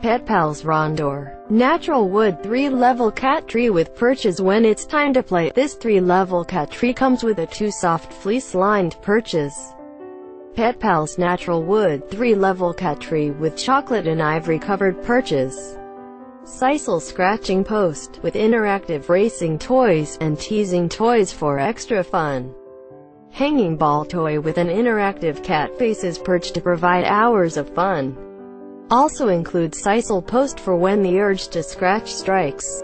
Pet Pals Rondure. Natural wood 3-level cat tree with perches when it's time to play. This 3-level cat tree comes with a two soft fleece-lined perches. Pet Pals Natural Wood 3-level cat tree with chocolate and ivory covered perches. Sisal scratching post, with interactive racing toys, and teasing toys for extra fun. Hanging ball toy with an interactive cat faces perch to provide hours of fun. Also includes Sisal post for when the urge to scratch strikes.